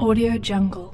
Audio Jungle.